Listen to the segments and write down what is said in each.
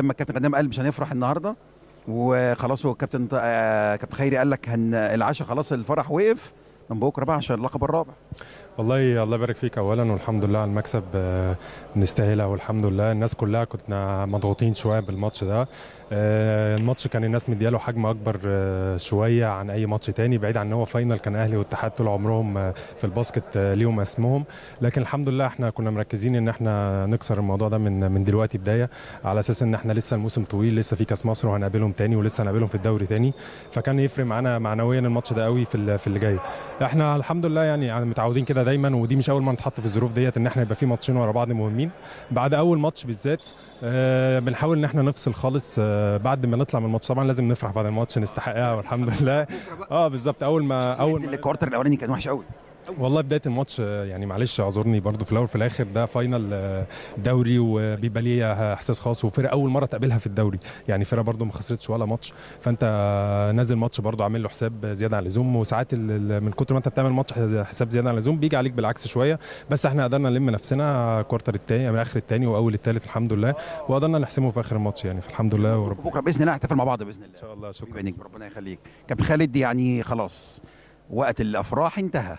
زي ما الكابتن غنام قال مش هنفرح النهارده. وخلاص هو الكابتن آه، كابتن خيري قال لك العشاء خلاص الفرح وقف. من بكرة بقى عشان اللقب الرابع. والله الله يبارك فيك. اولا والحمد لله على المكسب آه، نستاهلها والحمد لله. الناس كلها كنا مضغوطين شوية بالماتش ده. آه، الماتش كان الناس مدياله حجم أكبر آه، شوية عن أي ماتش تاني بعيد عن إن هو final كان أهلي والاتحاد طول عمرهم في ال basket ليهم اسمهم. لكن الحمد لله إحنا كنا مركزين إن إحنا نكسر الموضوع ده من من دلوقتي بداية على أساس إن إحنا لسه الموسم طويل لسه في كأس مصر وهنقابلهم تاني ولسه هنقابلهم في الدوري تاني. فكان يفرق معانا معنويا الماتش ده قوي في اللي جاي. إحنا الحمد لله يعني يعني متعودين كده دايما ودي مش أول ما نتحط في الظروف ديت إن إحنا يبقى في ماتشين ورا بعض مهمين. بعد أول ماتش بالذات آه، بنحاول إن إحنا نفصل خالص آه، بعد ما نطلع من الماتش. طبعا لازم نفرح بعد الماتش نستحقها والحمد لله. آه بالظبط. أول ما أول ال quarter الأولاني كان وحش قوي والله بداية الماتش يعني معلش اعذرني برضو في الأول وفي الآخر ده final آه، دوري وبيبقى ليه إحساس خاص وفرقة أول مرة تقابلها في الدوري. يعني فرقة برضو ما خسرتش ولا ماتش فأنت نازل ماتش برضو عامل له حساب زيادة عن اللزوم وساعات من كتر ما أنت بتعمل ماتش حساب زيادة عن اللزوم بيجي عليك بالعكس شوية. بس إحنا قدرنا نلم نفسنا quarter الثاني من آخر الثاني وأول الثالث الحمد لله وقدرنا نحسمه في آخر الماتش يعني فالحمد لله ورب بكرة بإذن الله هنحتفل مع بعض بإذن الله. إن شاء الله شكرا. ربنا يخليك. كابتن خالد يعني خلاص وقت الأفراح انتهى.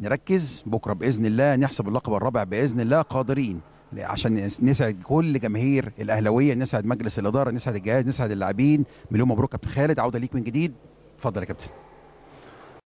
نركز بكرة بإذن الله نحسب اللقب الرابع بإذن الله قادرين. عشان نسعد كل جماهير الأهلاوية نسعد مجلس الإدارة نسعد الجهاز نسعد اللاعبين. مليون مبروك كابتن خالد. عودة ليك من جديد. اتفضل يا كابتن.